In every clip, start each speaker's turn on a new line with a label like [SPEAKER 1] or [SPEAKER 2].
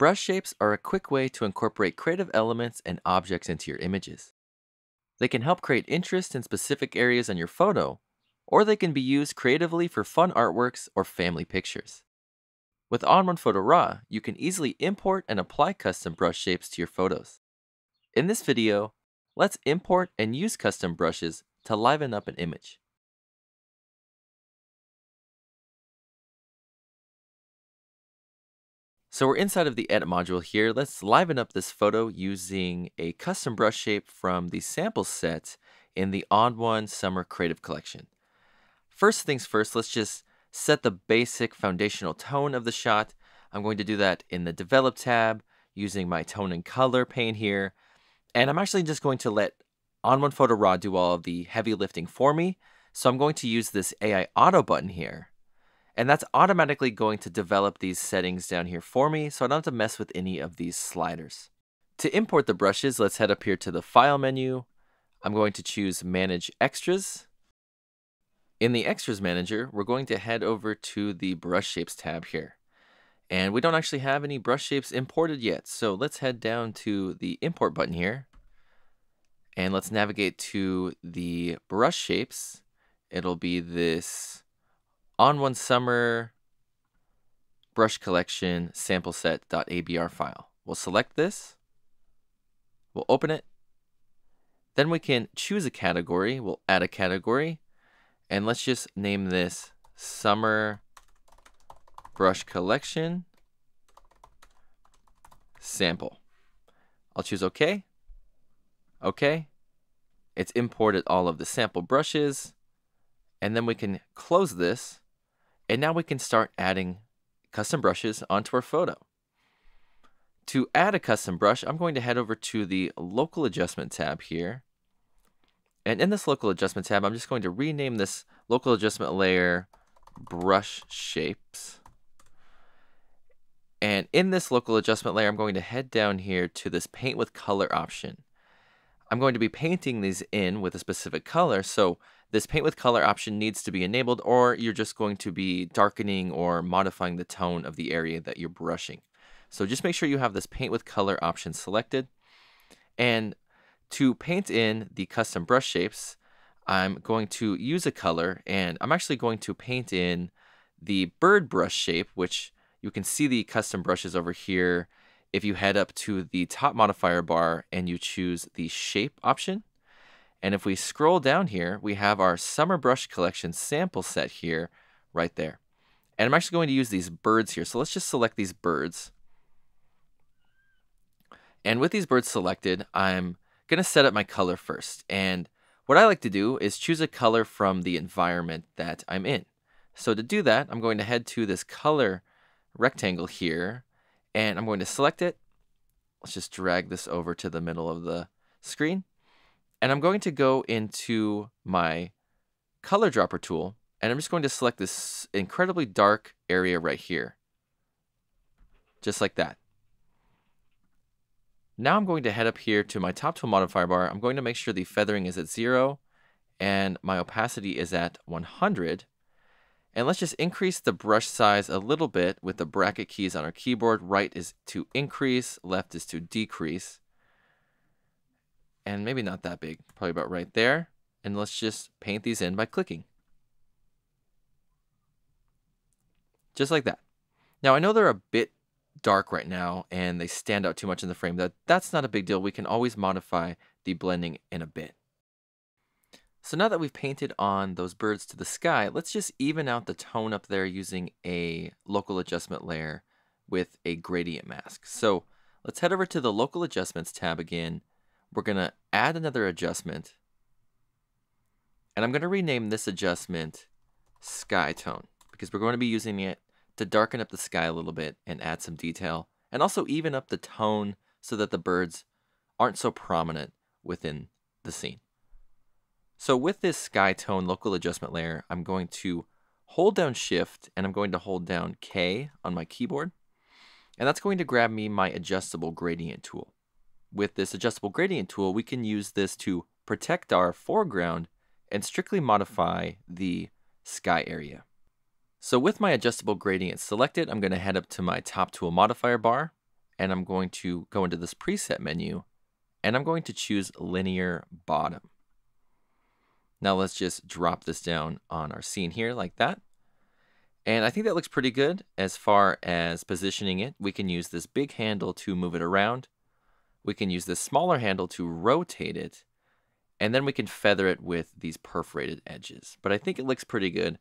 [SPEAKER 1] Brush shapes are a quick way to incorporate creative elements and objects into your images. They can help create interest in specific areas on your photo, or they can be used creatively for fun artworks or family pictures. With ON1 Photo Raw, you can easily import and apply custom brush shapes to your photos. In this video, let's import and use custom brushes to liven up an image. So we're inside of the edit module here. Let's liven up this photo using a custom brush shape from the sample set in the ON1 Summer Creative Collection. First things first, let's just set the basic foundational tone of the shot. I'm going to do that in the Develop tab using my tone and color pane here. And I'm actually just going to let ON1 Photo Raw do all of the heavy lifting for me. So I'm going to use this AI Auto button here and that's automatically going to develop these settings down here for me, so I don't have to mess with any of these sliders. To import the brushes, let's head up here to the File menu. I'm going to choose Manage Extras. In the Extras Manager, we're going to head over to the Brush Shapes tab here. And we don't actually have any brush shapes imported yet, so let's head down to the Import button here. And let's navigate to the brush shapes. It'll be this ON1 summer brush collection sample set.abr file. We'll select this. We'll open it. Then we can choose a category. We'll add a category. And let's just name this summer brush collection sample. I'll choose OK. OK. It's imported all of the sample brushes. And then we can close this and now we can start adding custom brushes onto our photo. To add a custom brush, I'm going to head over to the local adjustment tab here. And in this local adjustment tab, I'm just going to rename this local adjustment layer brush shapes. And in this local adjustment layer, I'm going to head down here to this paint with color option. I'm going to be painting these in with a specific color. So this paint with color option needs to be enabled or you're just going to be darkening or modifying the tone of the area that you're brushing. So just make sure you have this paint with color option selected. And to paint in the custom brush shapes, I'm going to use a color and I'm actually going to paint in the bird brush shape, which you can see the custom brushes over here if you head up to the top modifier bar and you choose the shape option. And if we scroll down here, we have our Summer Brush Collection sample set here, right there. And I'm actually going to use these birds here. So let's just select these birds. And with these birds selected, I'm going to set up my color first. And what I like to do is choose a color from the environment that I'm in. So to do that, I'm going to head to this color rectangle here, and I'm going to select it. Let's just drag this over to the middle of the screen. And I'm going to go into my color dropper tool and I'm just going to select this incredibly dark area right here. Just like that. Now I'm going to head up here to my top tool modifier bar. I'm going to make sure the feathering is at zero and my opacity is at 100. And let's just increase the brush size a little bit with the bracket keys on our keyboard. Right is to increase, left is to decrease and maybe not that big, probably about right there. And let's just paint these in by clicking. Just like that. Now I know they're a bit dark right now and they stand out too much in the frame. That That's not a big deal. We can always modify the blending in a bit. So now that we've painted on those birds to the sky, let's just even out the tone up there using a local adjustment layer with a gradient mask. So let's head over to the local adjustments tab again we're going to add another adjustment. And I'm going to rename this adjustment sky tone because we're going to be using it to darken up the sky a little bit and add some detail and also even up the tone so that the birds aren't so prominent within the scene. So with this sky tone local adjustment layer, I'm going to hold down shift and I'm going to hold down K on my keyboard. And that's going to grab me my adjustable gradient tool with this adjustable gradient tool, we can use this to protect our foreground and strictly modify the sky area. So with my adjustable gradient selected, I'm going to head up to my top tool modifier bar and I'm going to go into this preset menu and I'm going to choose linear bottom. Now let's just drop this down on our scene here like that. And I think that looks pretty good as far as positioning it. We can use this big handle to move it around. We can use this smaller handle to rotate it. And then we can feather it with these perforated edges. But I think it looks pretty good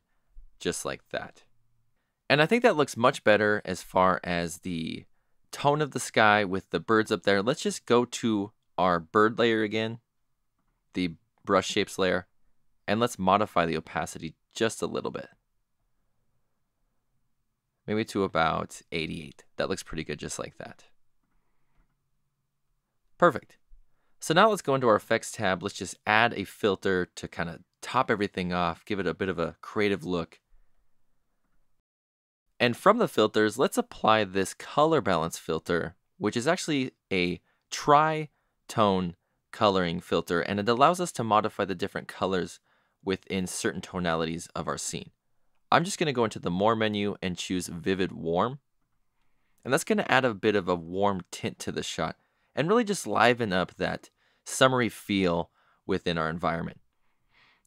[SPEAKER 1] just like that. And I think that looks much better as far as the tone of the sky with the birds up there. Let's just go to our bird layer again, the brush shapes layer, and let's modify the opacity just a little bit. Maybe to about 88. That looks pretty good just like that. Perfect. So now let's go into our effects tab. Let's just add a filter to kind of top everything off, give it a bit of a creative look. And from the filters, let's apply this color balance filter, which is actually a tri-tone coloring filter, and it allows us to modify the different colors within certain tonalities of our scene. I'm just going to go into the More menu and choose Vivid Warm. And that's going to add a bit of a warm tint to the shot and really just liven up that summery feel within our environment.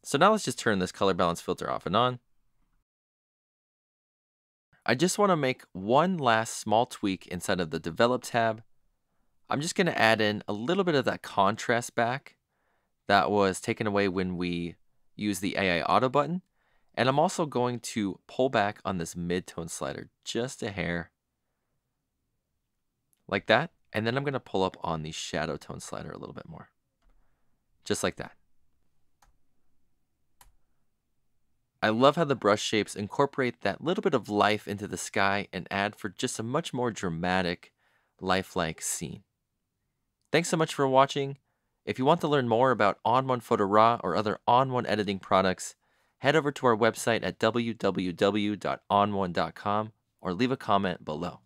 [SPEAKER 1] So now let's just turn this color balance filter off and on. I just want to make one last small tweak inside of the Develop tab. I'm just going to add in a little bit of that contrast back that was taken away when we use the AI Auto button. And I'm also going to pull back on this mid-tone slider just a hair. Like that. And then I'm going to pull up on the shadow tone slider a little bit more. Just like that. I love how the brush shapes incorporate that little bit of life into the sky and add for just a much more dramatic, lifelike scene. Thanks so much for watching. If you want to learn more about ON1 Photo Raw or other ON1 editing products, head over to our website at www.on1.com or leave a comment below.